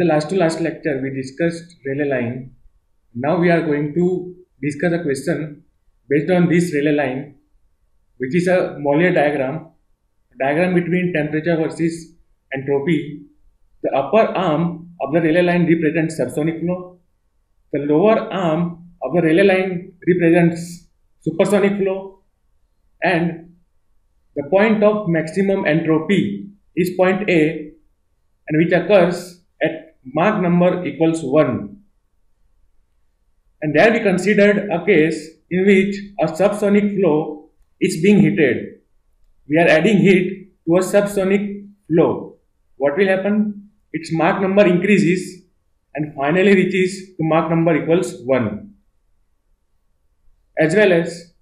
the last to last lecture, we discussed Rayleigh line. Now we are going to discuss a question based on this Rayleigh line, which is a Mollier diagram, diagram between temperature versus entropy. The upper arm of the Rayleigh line represents subsonic flow. The lower arm of the Rayleigh line represents supersonic flow and the point of maximum entropy is point A and which occurs Mach number equals 1. And there we considered a case in which a subsonic flow is being heated. We are adding heat to a subsonic flow. What will happen? Its Mach number increases and finally reaches to Mach number equals 1. As well as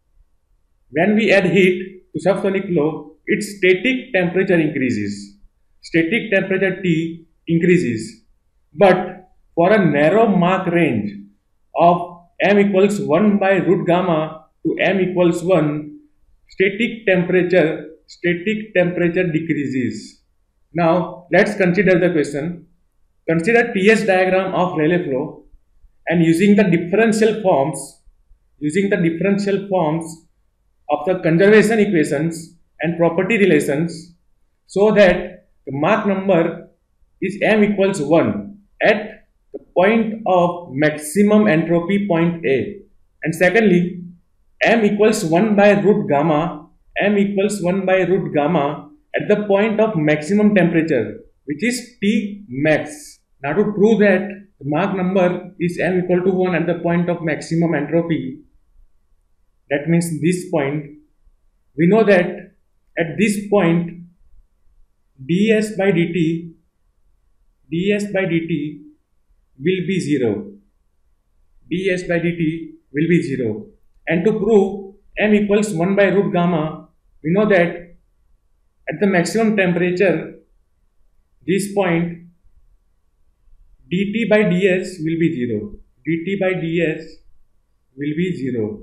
when we add heat to subsonic flow, its static temperature increases. Static temperature T increases. But for a narrow Mach range of m equals 1 by root gamma to m equals 1, static temperature, static temperature decreases. Now let's consider the question. Consider TS diagram of Rayleigh flow and using the differential forms, using the differential forms of the conservation equations and property relations so that the Mach number is m equals 1 at the point of maximum entropy point A. And secondly, m equals 1 by root gamma, m equals 1 by root gamma at the point of maximum temperature, which is T max. Now to prove that the Mach number is m equal to 1 at the point of maximum entropy, that means this point, we know that at this point ds by dt ds by dt will be 0. ds by dt will be 0. And to prove m equals 1 by root gamma, we know that at the maximum temperature, this point dt by ds will be 0. dt by ds will be 0.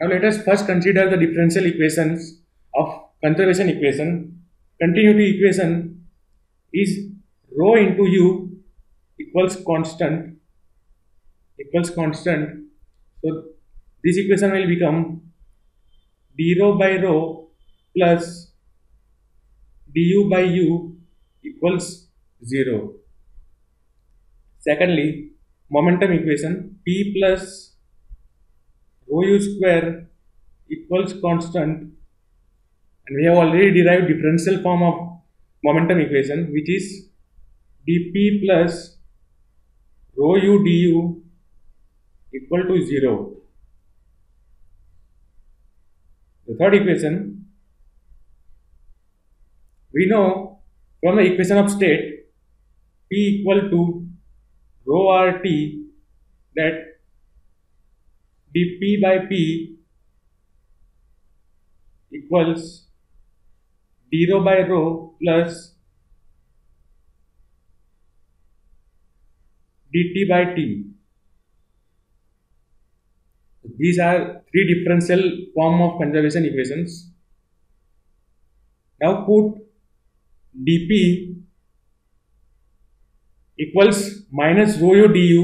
Now let us first consider the differential equations of conservation equation. Continuity equation is rho into u equals constant equals constant. So this equation will become d rho by rho plus du by u equals 0. Secondly, momentum equation p plus rho u square equals constant and we have already derived differential form of momentum equation which is dp plus rho u du equal to 0. The third equation, we know from the equation of state P equal to rho RT that dP by P equals d rho by rho plus dt by t. These are three differential form of conservation equations. Now put dp equals minus rho u du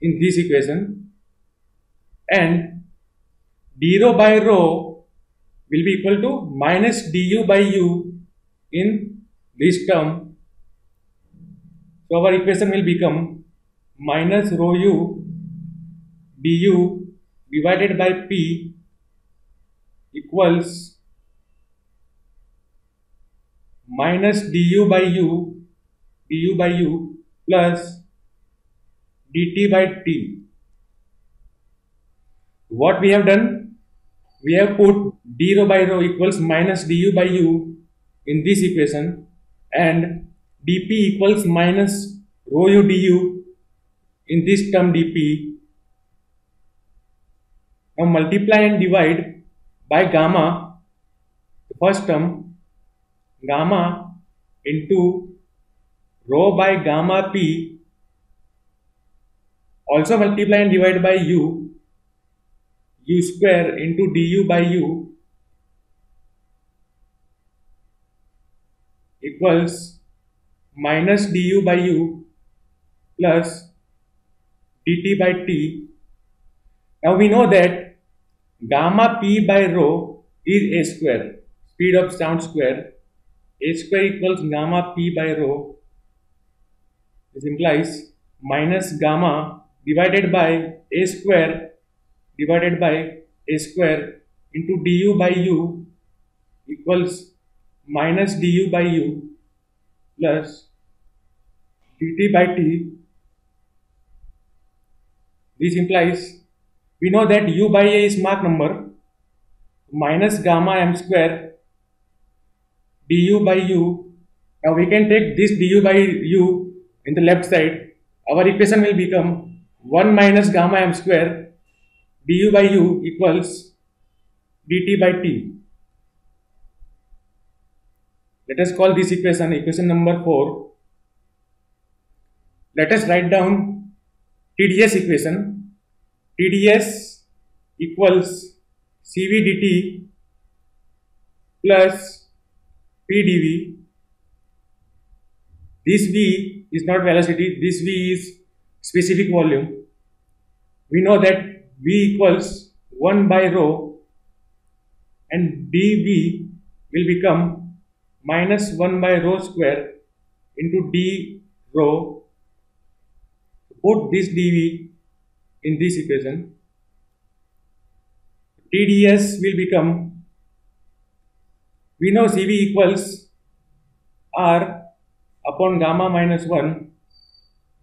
in this equation and d rho by rho will be equal to minus du by u in this term. So our equation will become minus rho u du divided by p equals minus du by u du by u plus dt by t. What we have done? we have put d rho by rho equals minus du by u in this equation and dp equals minus rho u du in this term dp. Now multiply and divide by gamma, the first term gamma into rho by gamma p also multiply and divide by u u square into du by u equals minus du by u plus dt by t. Now we know that gamma p by rho is a square, speed of sound square. a square equals gamma p by rho. This implies minus gamma divided by a square divided by a square into du by u equals minus du by u plus dt by t. This implies we know that u by a is Mach number minus gamma m square du by u. Now we can take this du by u in the left side. Our equation will become 1 minus gamma m square du by u equals dt by t. Let us call this equation equation number 4. Let us write down TDS equation. TDS equals CV dt plus PdV. This V is not velocity, this V is specific volume. We know that V equals 1 by rho and dV will become minus 1 by rho square into d rho. Put this dv in this equation. TDS will become, we know CV equals R upon gamma minus 1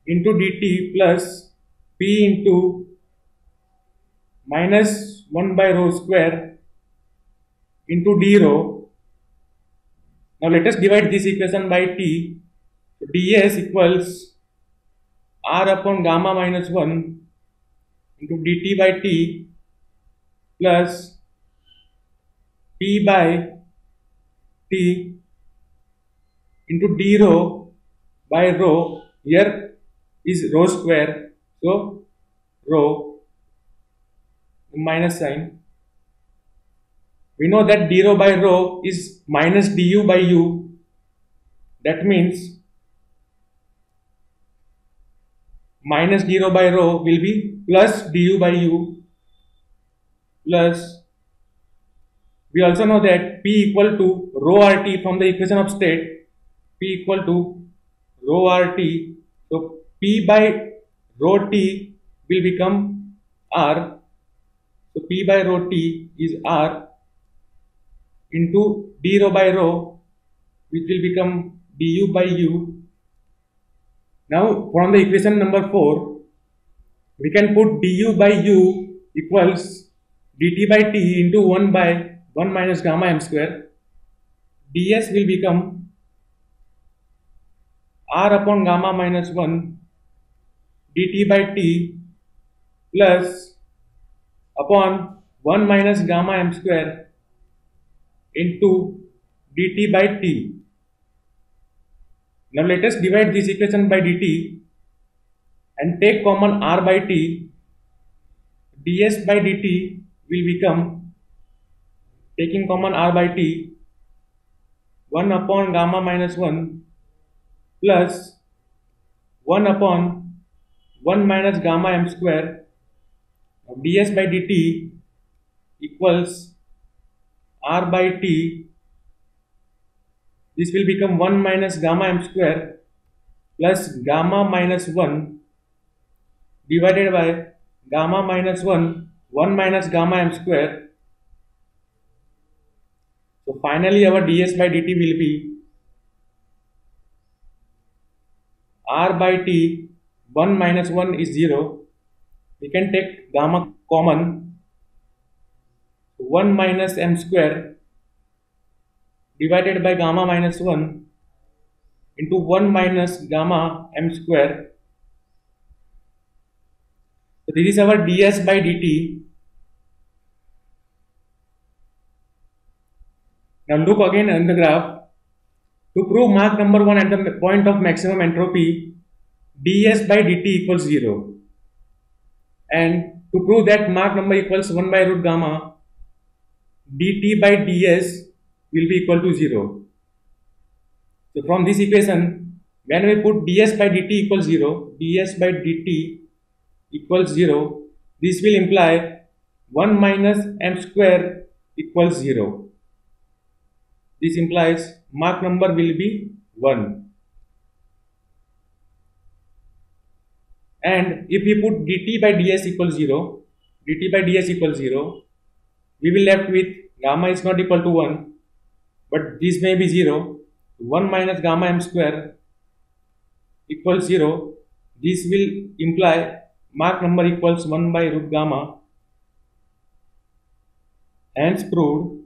into dt plus P into minus 1 by rho square into d rho now let us divide this equation by t. Ds equals r upon gamma minus 1 into dt by t plus p by t into d rho by rho. Here is rho square. So rho minus sign we know that d rho by rho is minus du by u. That means minus d rho by rho will be plus du by u plus we also know that p equal to rho rt from the equation of state p equal to rho rt so p by rho t will become r. So p by rho t is r into d rho by rho which will become du by u. Now from the equation number 4 we can put du by u equals dt by t into 1 by 1 minus gamma m square ds will become r upon gamma minus 1 dt by t plus upon 1 minus gamma m square into dt by t. Now let us divide this equation by dt and take common r by t. ds by dt will become taking common r by t 1 upon gamma minus 1 plus 1 upon 1 minus gamma m square ds by dt equals r by t this will become 1 minus gamma m square plus gamma minus 1 divided by gamma minus 1 1 minus gamma m square. So finally our ds by dt will be r by t 1 minus 1 is 0 we can take gamma common 1 minus m square divided by gamma minus 1 into 1 minus gamma m square. So this is our ds by dt. Now look again on the graph. To prove Mach number 1 at the point of maximum entropy, ds by dt equals 0. And to prove that Mach number equals 1 by root gamma, dt by ds will be equal to 0. So from this equation when we put ds by dt equals 0 ds by dt equals 0 this will imply 1 minus m square equals 0 this implies Mach number will be 1 and if we put dt by ds equals 0 dt by ds equals 0 we will left with gamma is not equal to 1 but this may be 0 1 minus gamma m square equals 0 this will imply Mach number equals 1 by root gamma. Hence proved